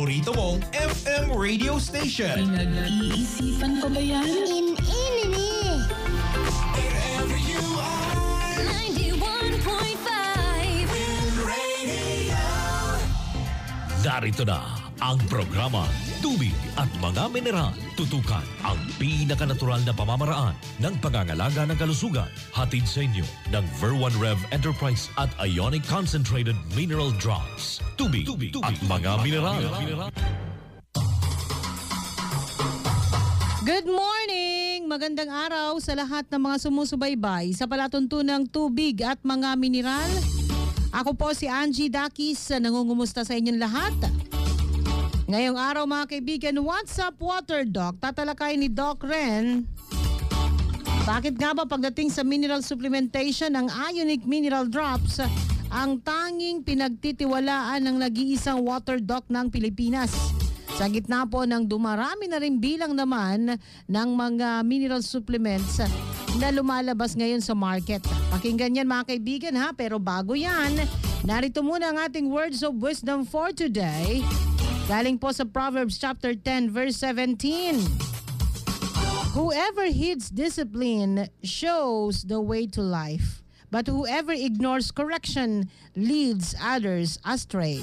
Paborito mong FM radio station? Pinag-iisipan ko ba yan? In-inini. 91.5 Darito na ang programa Tubig at mga mineral. Tutukan ang pinakanatural na pamamaraan ng pangangalaga ng kalusugan. Hatid sa inyo ng Ver1 Rev Enterprise at Ionic Concentrated Mineral Drops. Tubig, Tubig at mga mineral. Good morning! Magandang araw sa lahat ng mga sumusubaybay sa palatuntunang tubig at mga mineral. Ako po si Angie Dakis, nangungumusta sa inyong lahat. Ngayong araw mga kaibigan, What's Up Water Doc? Tatalakay ni Doc Ren. Bakit nga ba pagdating sa mineral supplementation ang Ionic Mineral Drops ang tanging pinagtitiwalaan ng nag-iisang water doc ng Pilipinas? Sa gitna po ng dumarami na rin bilang naman ng mga mineral supplements na lumalabas ngayon sa market. Pakinggan yan mga kaibigan ha, pero bago yan, narito muna ang ating words of wisdom for today. Galing po sa Proverbs chapter 10 verse 17. Whoever heeds discipline shows the way to life, but whoever ignores correction leads others astray.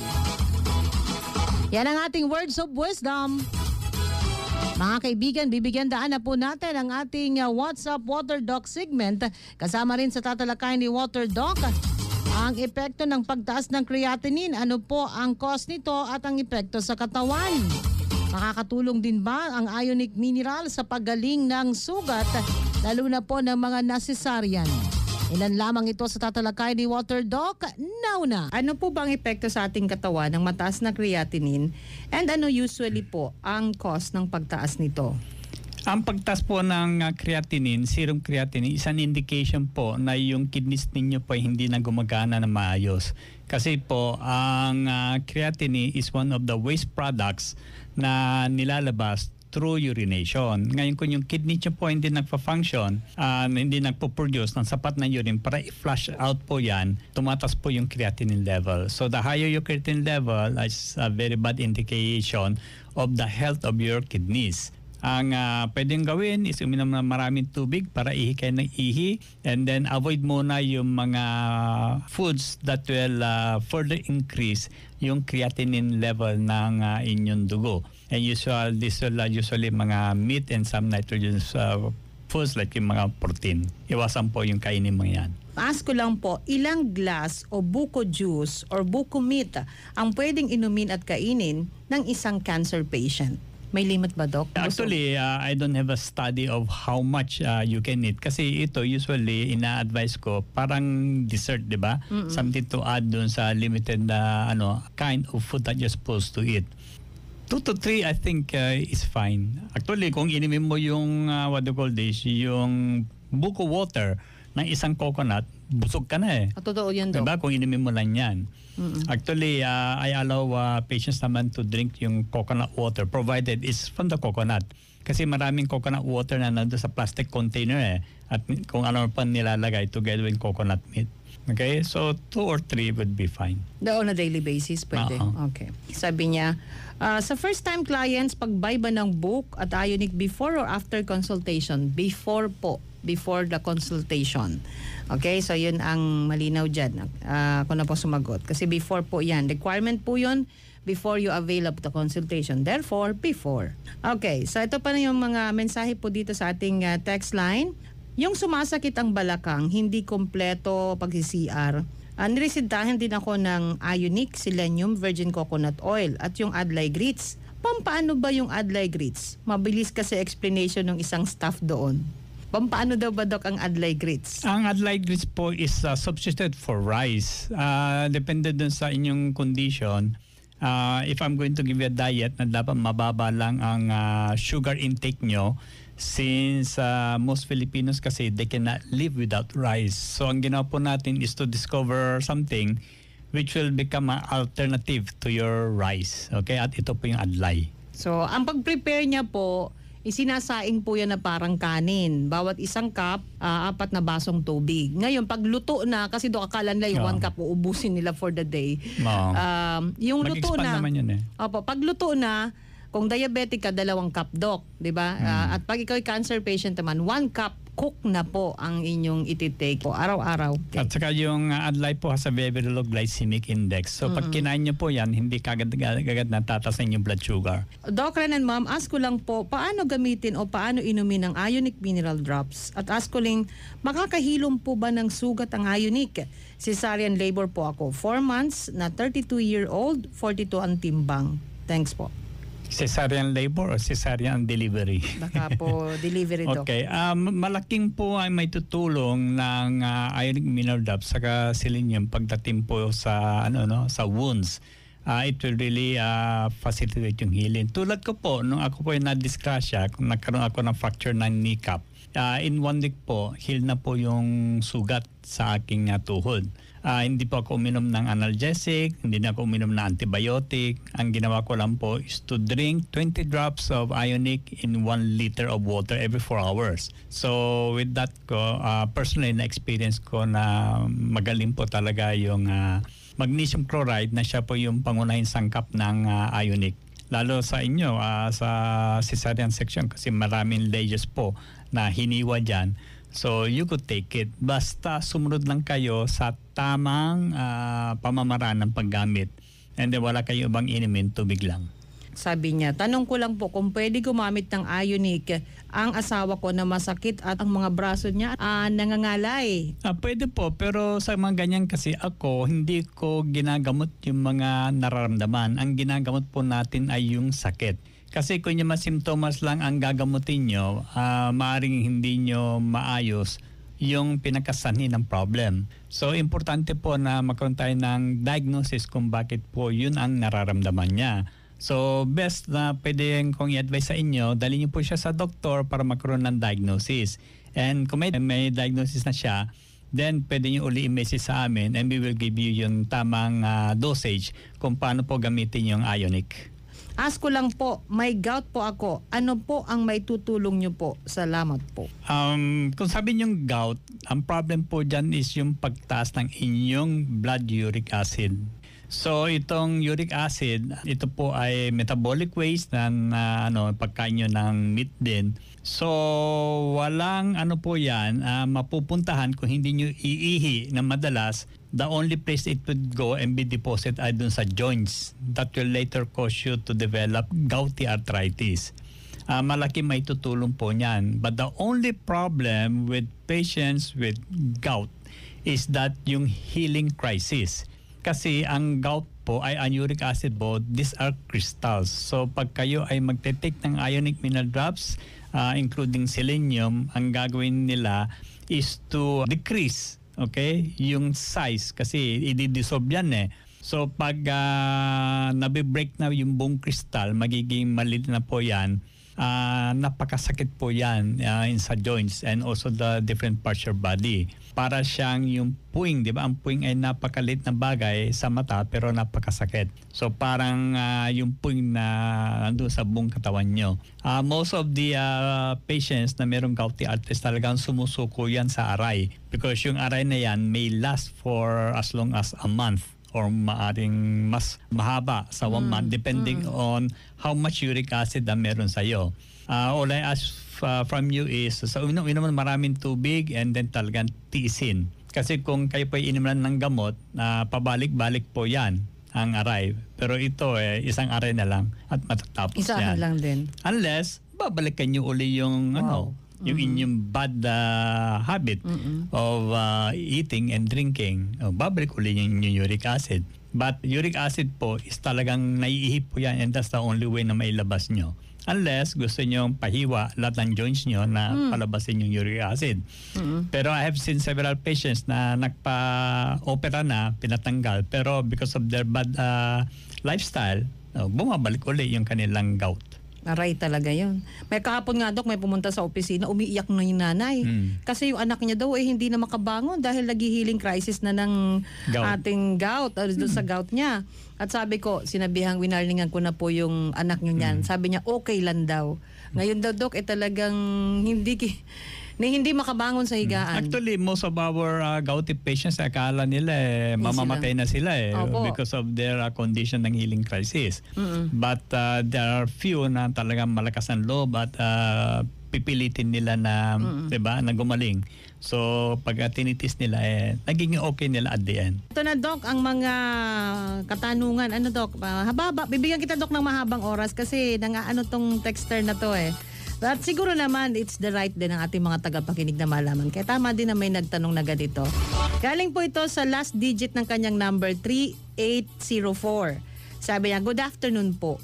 Yan ang ating words of wisdom. Mga kaibigan, bibigyan daan na po natin ang ating uh, What's Up Water Doc segment. Kasama rin sa tatalakay ni Water Doc ang epekto ng pagtaas ng creatinine. Ano po ang cause nito at ang epekto sa katawan? Makakatulong din ba ang ionic mineral sa paggaling ng sugat, lalo na po ng mga nasesaryan? Ilan lamang ito sa tatalakay ni Water Doc. Now na! Ano po bang epekto sa ating katawan ng mataas na creatinine and ano usually po ang cause ng pagtaas nito? Ang pagtaas po ng uh, creatinine, serum creatinine, is an indication po na yung kidneys ninyo po hindi na gumagana na maayos. Kasi po, ang uh, creatinine is one of the waste products na nilalabas through urination. Ngayon kung yung kidney nyo po hindi nagpa-function, uh, hindi nagpo-produce ng sapat na urine para i-flush out po yan, tumatas po yung creatinine level. So the higher your creatinine level is a very bad indication of the health of your kidneys. Ang uh, pwedeng gawin is uminom ng maraming tubig para ihi kayo ng ihi and then avoid muna yung mga foods that will uh, further increase yung creatinine level ng uh, inyong dugo. And usual, this will uh, usually mga meat and some nitrogenous uh, foods like yung mga protein. Iwasan po yung kainin mo yan. Ask ko lang po, ilang glass o buko juice or buko meat ang pwedeng inumin at kainin ng isang cancer patient? May limit ba, Doc? Actually, uh, I don't have a study of how much uh, you can eat. Kasi ito, usually, ina-advise ko, parang dessert, di ba? Something to add dun sa limited na ano kind of food that you're supposed to eat. 2 to 3, I think, uh, is fine. Actually, kung inimin mo yung, uh, what do you call this, yung buko water ng isang coconut, busog ka na eh. Ah, totoo yun, Doc. Diba? Kung inimin mo lang yan. Actually, uh, I allow uh, patients naman to drink yung coconut water provided it's from the coconut. Kasi maraming coconut water na nandun sa plastic container eh. At kung ano pa nilalagay together with coconut meat. Okay? So, two or three would be fine. The on a daily basis, pwede. Oo. Okay. Sabi niya, ah, sa first-time clients, pag-buy ba ng book at Ionic before or after consultation? Before po. Before the consultation. Okay, so yun ang malinaw dyan. Ah, ako na po sumagot. Kasi before po yan. Requirement po yun before you avail of the consultation. Therefore, before. Okay, so ito pa na yung mga mensahe po dito sa ating ah, text line. Yung sumasakit ang balakang, hindi kompleto pag-CR. Uh, niresentahan din ako ng Ionic Selenium Virgin Coconut Oil at yung Adlai Grits. Pampaano ba yung Adlai Grits? Mabilis kasi explanation ng isang staff doon. Pampaano daw ba Dok ang Adlai Grits? Ang Adlai grits po is uh, substitute for rice. Uh, depende dun sa inyong condition. Uh, if I'm going to give you a diet na dapat mababa lang ang uh, sugar intake nyo, since uh, most Filipinos kasi they cannot live without rice. So ang ginawa po natin is to discover something which will become an alternative to your rice. Okay? At ito po yung adlay. So, ang pag-prepare niya po isinasaing po yan na parang kanin. Bawat isang cup, ah, apat na basong tubig. Ngayon, pag luto na, kasi do akala nila yung Oo. one cup uubusin nila for the day. Oo. Um, yung luto na, naman yun eh. Opo, pag luto na, kung diabetic ka, dalawang cup doc, di ba? Hmm. Ah, at pag ikaw ay cancer patient naman, one cup cook na po ang inyong ititake po araw-araw. Okay. At saka yung uh, adlay po has a very low glycemic index. So pag kinain nyo po yan, hindi kagad-agad natatasan yung blood sugar. Doc Ren and Ma'am, ask ko lang po, paano gamitin o paano inumin ang ionic mineral drops? At ask ko lang, makakahilom po ba ng sugat ang ionic? Cesarean labor po ako. 4 months na 32-year-old, 42 ang timbang. Thanks po. Cesarean labor or cesarean delivery? Baka po delivery doc. Okay, um, malaking po ay may tutulong ng uh, ionic mineral drops saka selenium pagdating po sa ano no sa wounds. Uh, it will really uh, facilitate yung healing. Tulad ko po, nung ako po ay na-disgrasya, kung nagkaroon ako ng fracture ng kneecap, uh, in one week po, heal na po yung sugat sa aking uh, tuhod. Ah, hindi po ako uminom ng analgesic, hindi na ako uminom ng antibiotic. Ang ginawa ko lang po is to drink 20 drops of ionic in 1 liter of water every 4 hours. So with that ko, ah, personally na-experience ko na magaling po talaga yung ah, magnesium chloride na siya po yung pangunahing sangkap ng ah, ionic. Lalo sa inyo, ah, sa cesarean section kasi maraming layers po na hiniwa dyan. So you could take it. Basta sumunod lang kayo sa tamang ah, pamamaraan ng paggamit. And then wala kayo ibang inumin, tubig lang. Sabi niya, tanong ko lang po kung pwede gumamit ng ionic ang asawa ko na masakit at ang mga braso niya ah, nangangalay. Ah, pwede po, pero sa mga ganyan kasi ako, hindi ko ginagamot yung mga nararamdaman. Ang ginagamot po natin ay yung sakit. Kasi kung yung mga simptomas lang ang gagamutin nyo, ah, maaaring hindi nyo maayos yung pinakasanhi ng problem. So, importante po na magkaroon tayo ng diagnosis kung bakit po yun ang nararamdaman niya. So, best na pwede kong i-advise sa inyo, dali niyo po siya sa doktor para magkaroon ng diagnosis. And kung may, may diagnosis na siya, then pwede niyo uli i-message sa amin and we will give you yung tamang ah, dosage kung paano po gamitin yung ionic. Ask ko lang po, may gout po ako. Ano po ang may tutulong niyo po? Salamat po. Um, kung sabi niyong gout, ang problem po dyan is yung pagtaas ng inyong blood uric acid. So itong uric acid, ito po ay metabolic waste na, na ano, pagkain nyo ng meat din. So walang ano po yan, ah, mapupuntahan kung hindi nyo iihi na madalas. The only place it would go and be deposited ay dun sa joints. That will later cause you to develop gouty arthritis ah, malaki may tutulong po niyan. But the only problem with patients with gout is that yung healing crisis. Kasi ang gout po ay uric acid po, these are crystals. So pag kayo ay magte-take ng ionic mineral drops, ah, including selenium, ang gagawin nila is to decrease okay? Yung size kasi i-dissolve yan eh. So pag uh, nabe-break na yung buong kristal magiging maliit na po yan. Ah, napakasakit po yan ah, in sa joints and also the different parts of your body para siyang yung puwing di ba? Ang puwing ay napakalit na bagay sa mata pero napakasakit. So parang ah, yung puwing na nandun sa buong katawan nyo. Ah, most of the ah, patients na merong gouty arthritis talagang sumusuko yan sa aray. Because yung aray na yan may last for as long as a month or maaring mas mahaba sa one month depending on how much uric acid ang meron sa iyo. all I ask uh, from you is sa so, inom inom ng maraming tubig and then talagang tiisin. Kasi kung kayo po inom lang ng gamot, na pabalik-balik po yan ang aray. Pero ito eh, isang aray na lang at matatapos Isahan yan. lang din. Unless, babalikan nyo uli yung ano, yung inyong bad uh, habit of uh, eating and drinking. Oh, babalik uli yung inyong uric acid. But uric acid po is talagang naiihip po yan and that's the only way na mailabas nyo. Unless gusto nyo pahiwa lahat ng joints nyo na palabasin yung uric acid. Pero I have seen several patients na nagpa-opera na, pinatanggal. Pero because of their bad uh, lifestyle, oh, bumabalik uli yung kanilang gout. Aray talaga yun. May kahapon nga, Dok, may pumunta sa opisina, umiiyak na yung nanay. Mm. Kasi yung anak niya daw eh hindi na makabangon dahil naghihiling crisis na ng Gout. ating gout, or doon sa gout niya. At sabi ko, sinabihang winarningan ko na po yung anak niyo niyan. Sabi niya, okay lang daw. Ngayon daw, Dok, eh talagang hindi ki- na hindi makabangon sa higaan. Actually, most of our uh, gouty patients, akala nila eh, mamamatay na sila eh Opo. because of their uh, condition ng healing crisis. But uh, there are few na talagang malakas ang loob at uh, pipilitin nila na, 'di ba, na gumaling. So, pag uh, tinitis nila eh naging okay nila at the end. Ito na, Dok, ang mga katanungan. Ano, Dok? Ah, hababa. Bibigyan kita, Dok, ng mahabang oras kasi nang ano tong texter na to eh. At siguro naman, it's the right din ng ating mga tagapakinig na malaman. Kaya tama din na may nagtanong na ganito. Galing po ito sa last digit ng kanyang number, 3804. Sabi niya, good afternoon po.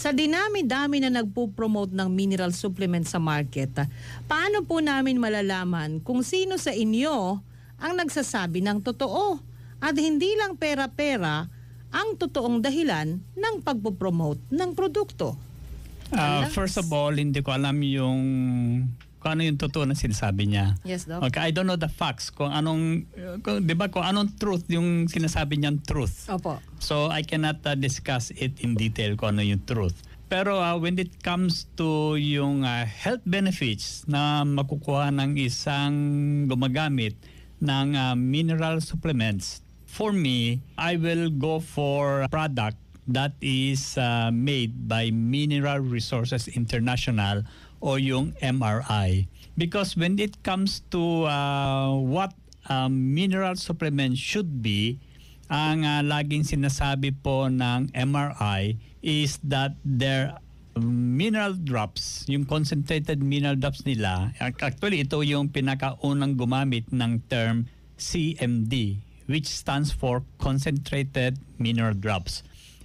Sa dinami-dami na nagpo-promote ng mineral supplement sa market, paano po namin malalaman kung sino sa inyo ang nagsasabi ng totoo at hindi lang pera-pera ang totoong dahilan ng pagpo-promote ng produkto? Uh, first of all, hindi ko alam yung kung ano yung totoo na sinasabi niya. Yes, Doc. Okay, I don't know the facts kung anong kung, 'di ba kung anong truth yung sinasabi niyang truth. Opo. So I cannot uh, discuss it in detail kung ano yung truth. Pero uh, when it comes to yung uh, health benefits na makukuha ng isang gumagamit ng uh, mineral supplements, for me, I will go for product that is uh, made by Mineral Resources International o yung MRI. Because when it comes to uh, what um, mineral supplement should be, ang uh, laging sinasabi po ng MRI is that their mineral drops, yung concentrated mineral drops nila, actually ito yung pinakaunang gumamit ng term CMD, which stands for concentrated mineral drops.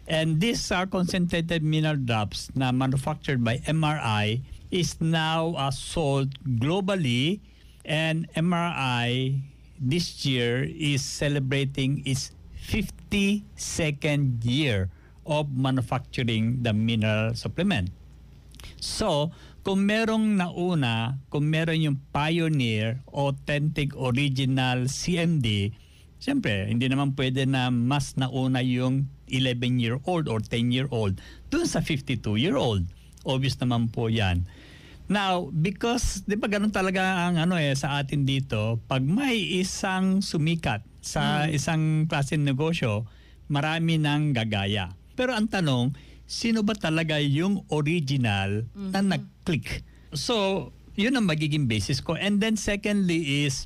And these are concentrated mineral drops na manufactured by MRI is now uh, sold globally and MRI this year is celebrating its 52nd year of manufacturing the mineral supplement. So, kung merong nauna, kung meron yung pioneer, authentic, original CMD, siyempre, hindi naman pwede na mas nauna yung 11-year-old or 10-year-old dun sa 52-year-old. Obvious naman po yan. Now, because, di ba ganun talaga ang ano eh, sa atin dito, pag may isang sumikat sa isang klase ng negosyo, marami nang gagaya. Pero ang tanong, sino ba talaga yung original na nag-click? So, yun ang magiging basis ko. And then secondly is,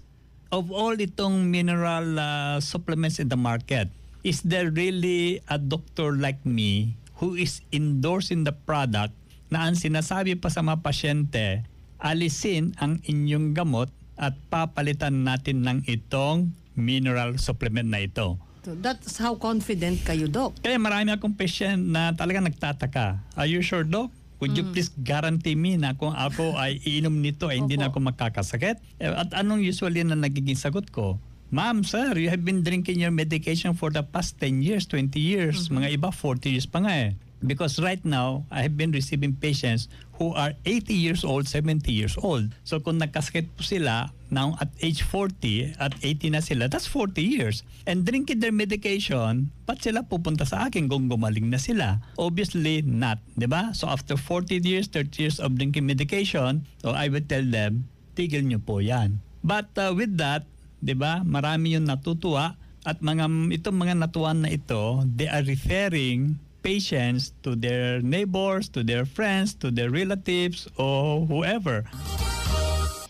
of all itong mineral uh, supplements in the market, is there really a doctor like me who is endorsing the product na ang sinasabi pa sa mga pasyente, alisin ang inyong gamot at papalitan natin ng itong mineral supplement na ito. So that's how confident kayo, Doc. Kaya marami akong patient na talaga nagtataka. Are you sure, Doc? Would you please guarantee me na kung ako ay iinom nito ay hindi na ako makakasakit? Eh, At anong usually na nagiging sagot ko? Ma'am, sir, you have been drinking your medication for the past 10 years, 20 years. Mga iba, 40 years pa nga eh. Because right now, I have been receiving patients who are 80 years old, 70 years old. So kung nagkasakit po sila now at age 40, at 80 na sila, that's 40 years. And drinking their medication, ba't sila pupunta sa akin kung gumaling na sila? Obviously not, di ba? So after 40 years, 30 years of drinking medication, so I would tell them, tigil nyo po yan. But uh, with that, 'di ba? Marami yung natutuwa at mga itong mga natuwan na ito, they are referring patients to their neighbors, to their friends, to their relatives or whoever.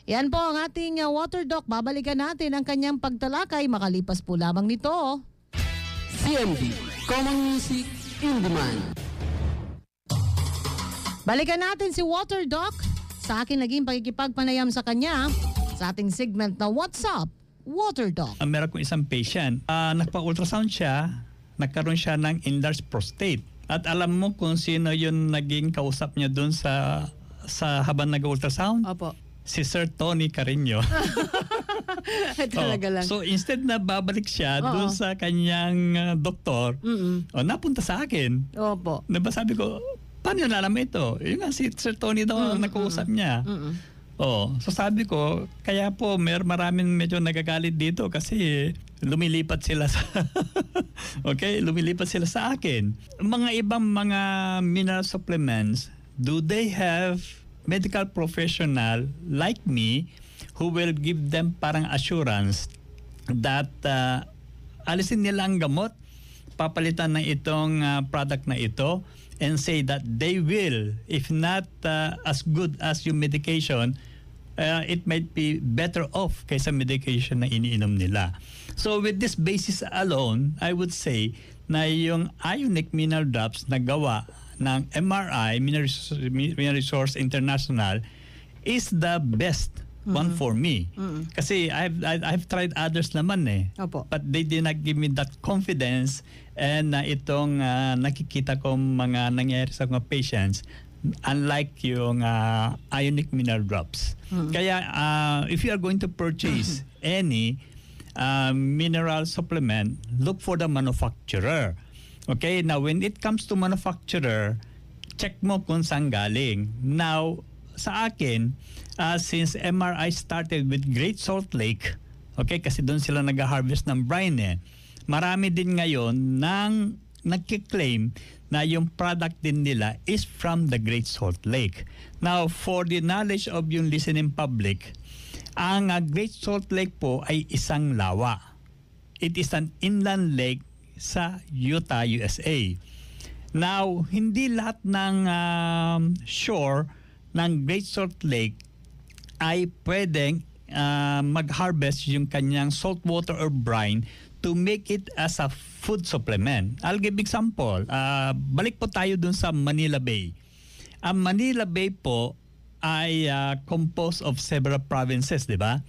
Yan po ang ating uh, water doc. Babalikan natin ang kanyang pagtalakay makalipas po lamang nito. CMD, Common Music in Demand. Balikan natin si Water Doc sa akin naging pagkikipagpanayam sa kanya sa ating segment na What's Up, Water Doc. Uh, meron kong isang patient, uh, nagpa-ultrasound siya, nagkaroon siya ng enlarged prostate. At alam mo kung sino yung naging kausap niya doon sa sa habang nag-ultrasound? Opo. Si Sir Tony Carino. Talaga Oh, lang. So instead na babalik siya Oo. doon sa kanyang uh, doktor, Mm-mm. o napunta sa akin. Opo. Diba sabi ko, paano alam ito? Yung nga si Sir Tony daw ang nakuusap niya. Oh, so sabi ko, kaya po mer maraming medyo nagagalit dito kasi lumilipat sila sa Okay, lumilipat sila sa akin. Mga ibang mga mineral supplements, do they have medical professional like me who will give them parang assurance that uh, alisin nila ang gamot, papalitan ng itong uh, product na ito and say that they will, if not uh, as good as yung medication, uh, it might be better off kaysa medication na iniinom nila. So with this basis alone, I would say na yung Ionic Mineral Drops na gawa ng MRI, Mineral Resource, International, is the best one for me. Kasi I've, I've, tried others naman eh. Opo. But they did not give me that confidence and na itong ah, nakikita ko mga nangyayari sa mga patients unlike yung ah, ionic mineral drops. Kaya ah, if you are going to purchase any ah, mineral supplement, look for the manufacturer. Okay, now when it comes to manufacturer, check mo kung saan galing. Now, sa akin, uh, since MRI started with Great Salt Lake, okay, kasi doon sila nag-harvest ng brine eh, marami din ngayon nang nagkiklaim na yung product din nila is from the Great Salt Lake. Now, for the knowledge of yung listening public, ang uh, Great Salt Lake po ay isang lawa. It is an inland lake sa Utah, USA. Now, hindi lahat ng um, shore ng Great Salt Lake ay pwedeng uh, mag-harvest yung kanyang saltwater or brine to make it as a food supplement. I'll give example. Uh, balik po tayo dun sa Manila Bay. Ang Manila Bay po ay uh, composed of several provinces, di ba?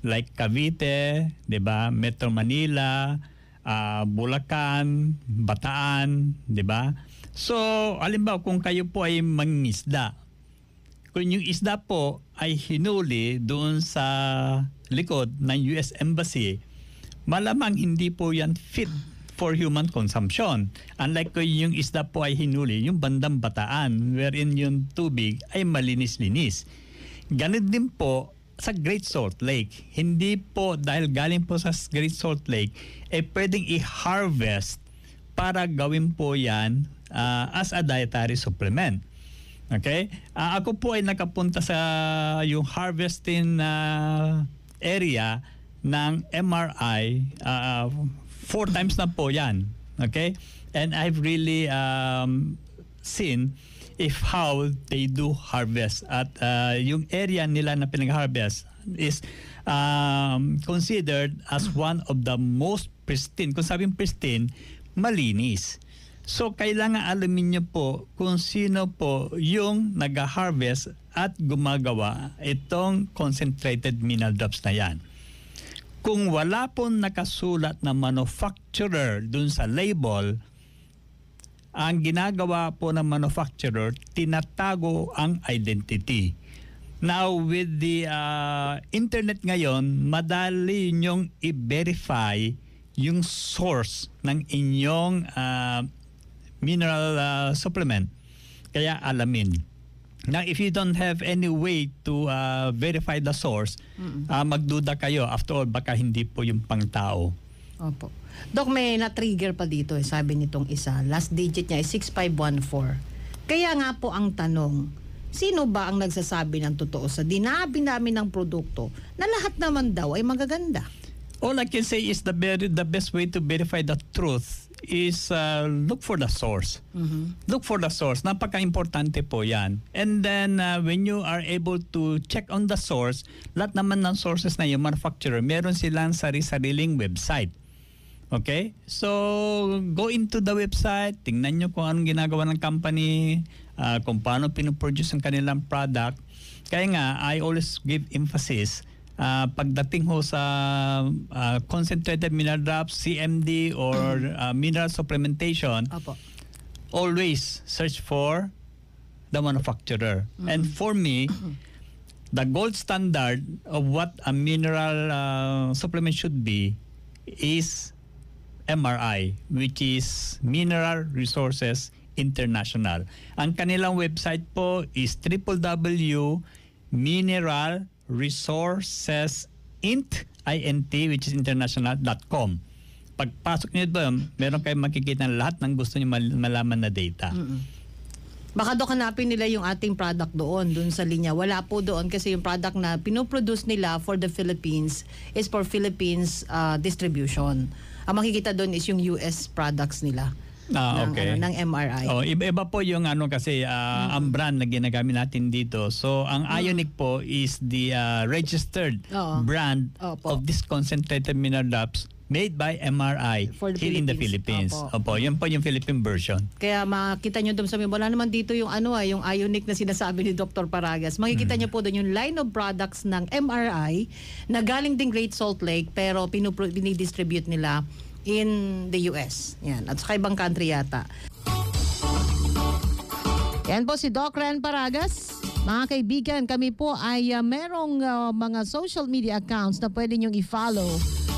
Like Cavite, di ba? Metro Manila, uh, Bulacan, Bataan, di ba? So, alimbawa kung kayo po ay mangingisda, kung yung isda po ay hinuli doon sa likod ng US Embassy, malamang hindi po yan fit for human consumption. Unlike kung yung isda po ay hinuli, yung bandang bataan, wherein yung tubig ay malinis-linis. Ganun din po sa Great Salt Lake. Hindi po dahil galing po sa Great Salt Lake, eh pwedeng i-harvest para gawin po yan ah, as a dietary supplement. Okay? Ah, ako po ay nakapunta sa yung harvesting na area ng MRI ah, four times na po yan. Okay? And I've really um, seen if how they do harvest at ah, yung area nila na pinag-harvest is um, considered as one of the most pristine. Kung sabing pristine, malinis. So kailangan alamin niyo po kung sino po yung nag-harvest at gumagawa itong concentrated mineral drops na yan. Kung wala po nakasulat na manufacturer dun sa label, ang ginagawa po ng manufacturer, tinatago ang identity. Now, with the uh, internet ngayon, madali nyong i-verify yung source ng inyong uh, mineral uh, supplement. Kaya alamin. Now, if you don't have any way to uh, verify the source, uh, magduda kayo. After all, baka hindi po yung pangtao. Opo. Dok, may na-trigger pa dito, eh, sabi nitong isa. Last digit niya ay 6514. Kaya nga po ang tanong, sino ba ang nagsasabi ng totoo sa dinabi namin ng produkto na lahat naman daw ay magaganda? All I can say is the very, the best way to verify the truth is uh, look for the source. Look for the source. Napaka-importante po yan. And then uh, when you are able to check on the source, lahat naman ng sources na yung manufacturer, meron silang sari-sariling website. Okay? So, go into the website, tingnan nyo kung anong ginagawa ng company, uh, kung paano pinoproduce ang kanilang product. Kaya nga, I always give emphasis uh, pagdating ho sa uh, concentrated mineral drops, CMD, or uh, mineral supplementation, Opo. always search for the manufacturer. And for me, the gold standard of what a mineral uh, supplement should be is MRI, which is Mineral Resources International. Ang kanilang website po is www.mineralresourcesint which is international.com. Pagpasok niyo doon, meron kayong makikita ng lahat ng gusto niyo mal- malaman na data. Baka doon hanapin nila yung ating product doon, doon sa linya. Wala po doon kasi yung product na pinoproduce nila for the Philippines is for Philippines uh, distribution. Ang makikita doon is yung US products nila. Ah, ng, okay. ano, ng MRI. Oh, iba-iba po yung ano kasi ah, ang brand na ginagamit natin dito. So ang Ionic po is the ah, registered Oo. brand Opo. of this concentrated mineral drops made by MRI For the here in the Philippines. Opo. Opo, yun po yung Philippine version. Kaya makita nyo doon sa wala naman dito yung ano ah, yung ionic na sinasabi ni Dr. Paragas. Makikita Mm. nyo po doon yung line of products ng MRI na galing din Great Salt Lake pero pinupro- dinidistribute nila in the US. Yan. At sa ibang country yata. Yan po si Doc Ren Paragas. Mga kaibigan, kami po ay uh, merong uh, mga social media accounts na pwede niyong i-follow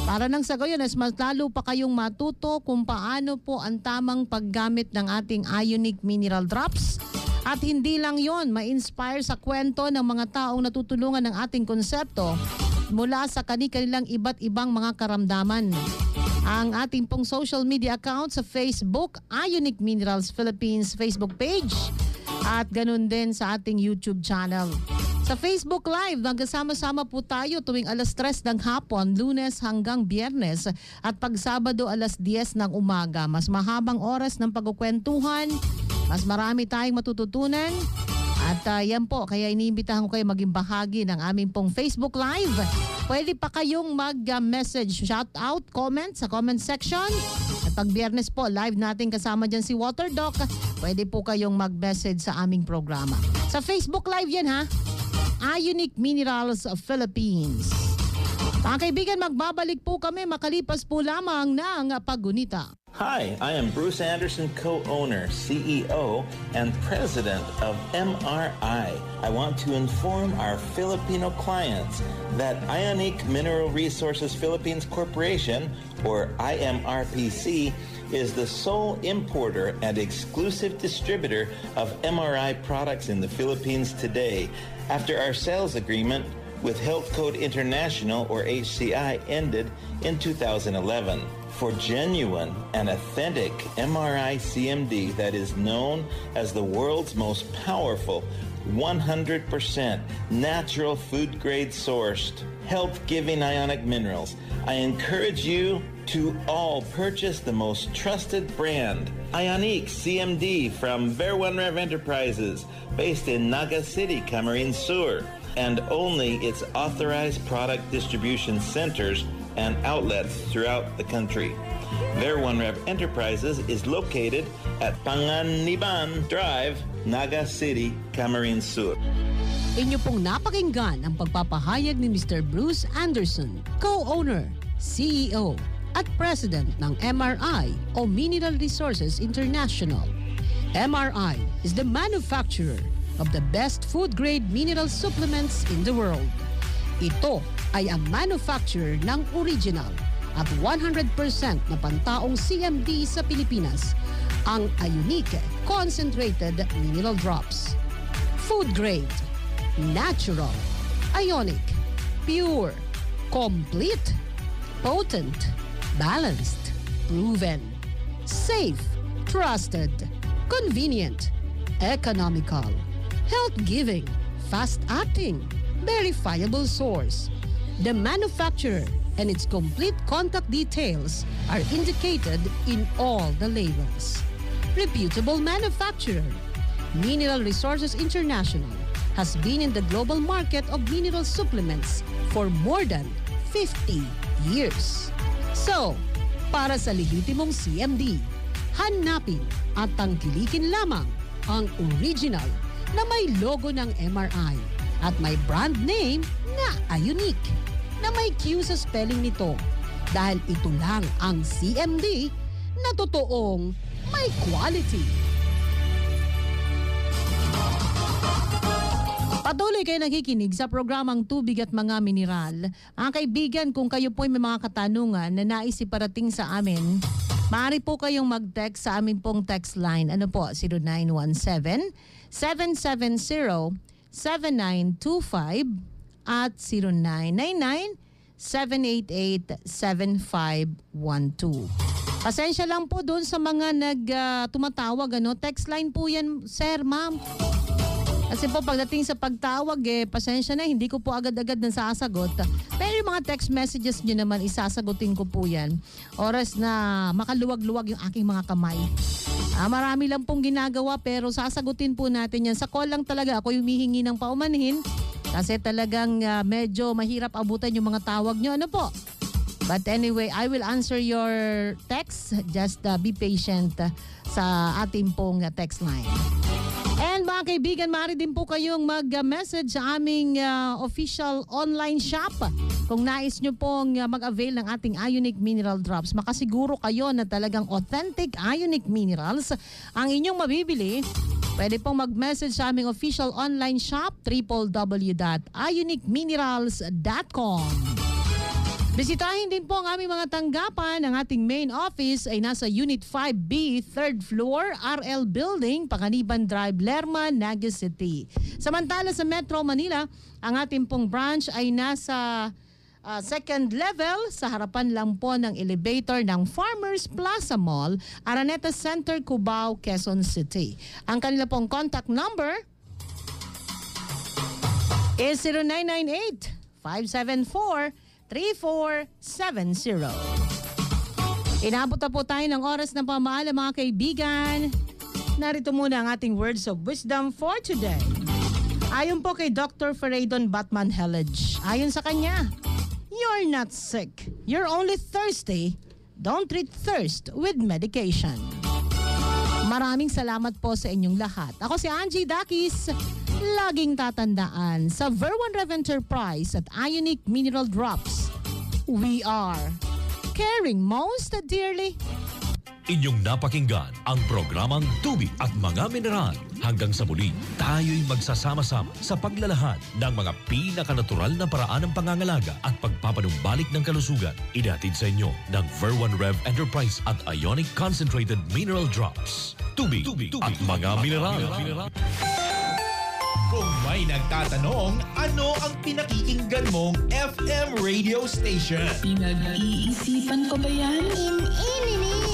para nang sa gayon mas mas lalo pa kayong matuto kung paano po ang tamang paggamit ng ating Ionic Mineral Drops. At hindi lang yon, ma-inspire sa kwento ng mga taong natutulungan ng ating konsepto mula sa kani-kanilang iba't ibang mga karamdaman. Ang ating pong social media account sa Facebook, Ionic Minerals Philippines Facebook page at ganun din sa ating YouTube channel. Sa Facebook Live, magkasama-sama po tayo tuwing alas 3 ng hapon, lunes hanggang biyernes at pag Sabado alas 10 ng umaga. Mas mahabang oras ng pagkukwentuhan, mas marami tayong matututunan at uh, yan po, kaya iniimbitahan ko kayo maging bahagi ng aming pong Facebook Live. Pwede pa kayong mag-message, shout out, comment sa comment section. At pag biyernes po, live natin kasama dyan si Waterdoc. Pwede po kayong mag-message sa aming programa. Sa Facebook Live yan ha. Ionic Minerals Philippines. Mga kaibigan, magbabalik po kami makalipas po lamang ng. Hi, I am Bruce Anderson, co owner, CEO, and president of MRI. I want to inform our Filipino clients that Ionic Mineral Resources Philippines Corporation, or IMRPC, is the sole importer and exclusive distributor of MRI products in the Philippines today. After our sales agreement with Health Code International, or HCI, ended in 2011 for genuine and authentic MRI CMD that is known as the world's most powerful 100% natural food grade sourced health giving ionic minerals. I encourage you to all purchase the most trusted brand, Ionique CMD from Bear Rev Enterprises, based in Naga City, Camarines Sur, and only its authorized product distribution centers and outlets throughout the country. Their One Rev Enterprises is located at Panganiban Drive, Naga City, Camarines Sur. Inyo pong napakinggan ang pagpapahayag ni Mr. Bruce Anderson, co-owner, CEO, at President ng MRI o Mineral Resources International. MRI is the manufacturer of the best food-grade mineral supplements in the world. Ito ay ang manufacturer ng original at 100% na pantaong CMD sa Pilipinas, ang Ionique Concentrated Mineral Drops. Food grade, natural, ionic, pure, complete, potent, balanced, proven, safe, trusted, convenient, economical, health-giving, fast-acting, verifiable source. The manufacturer and its complete contact details are indicated in all the labels. Reputable manufacturer. Mineral Resources International has been in the global market of mineral supplements for more than 50 years. So, para sa lehitimong CMD, hanapin at tangkilikin lamang ang original na may logo ng MRI at may brand name na Ionic na may Q sa spelling nito dahil ito lang ang CMD na totoong may quality. Patuloy kayo nakikinig sa programang Tubig at Mga Mineral. Ang kaibigan, kung kayo po ay may mga katanungan na nais iparating sa amin, Maaari po kayong mag-text sa aming pong text line. Ano po? 0917-770-7925 at 0999-788-7512. Pasensya lang po doon sa mga nag ah, tumatawag. Ano? Text line po yan, sir, ma'am. Kasi po pagdating sa pagtawag eh, pasensya na, hindi ko po agad-agad na sasagot. Pero yung mga text messages nyo naman, isasagutin ko po yan. Oras na makaluwag-luwag yung aking mga kamay. Ah, marami lang pong ginagawa pero sasagutin po natin yan. Sa call lang talaga ako yung humihingi ng paumanhin kasi talagang ah, medyo mahirap abutan yung mga tawag nyo. Ano po? But anyway, I will answer your text. Just uh, be patient uh, sa ating pong uh, text line. Mga kaibigan, maaari din po kayong mag-message sa aming uh, official online shop. Kung nais nyo pong uh, mag-avail ng ating Ionic Mineral Drops, makasiguro kayo na talagang authentic Ionic Minerals ang inyong mabibili. Pwede pong mag-message sa aming official online shop www.ionicminerals.com. Bisitahin din po ang aming mga tanggapan. Ang ating main office ay nasa Unit 5B, 3rd floor, RL Building, Panganiban Drive, Lerma, Naga City. Samantala sa Metro Manila, ang ating pong branch ay nasa ah, second level sa harapan lang po ng elevator ng Farmers Plaza Mall, Araneta Center, Cubao, Quezon City. Ang kanila pong contact number is 0998 574 3470. Inabot na po tayo ng oras ng pamaalam mga kaibigan. Narito muna ang ating words of wisdom for today. Ayon po kay Dr. Feradon Batman Helage. Ayon sa kanya, You're not sick. You're only thirsty. Don't treat thirst with medication. Maraming salamat po sa inyong lahat. Ako si Angie Dakis. Laging tatandaan sa Ver1 Rev Enterprise at Ionic Mineral Drops. We are caring most dearly. Inyong napakinggan ang programang Tubig at Mga Mineral. Hanggang sa muli, tayo'y magsasama-sama sa paglalahad ng mga pinakanatural na paraan ng pangangalaga at pagpapanumbalik ng kalusugan. Idatid sa inyo ng Ver1 Rev Enterprise at Ionic Concentrated Mineral Drops. Tubig, at Mga Mineral. Kung may nagtatanong, ano ang pinakikinggan mong FM radio station? Pinag-iisipan ko ba yan? Are.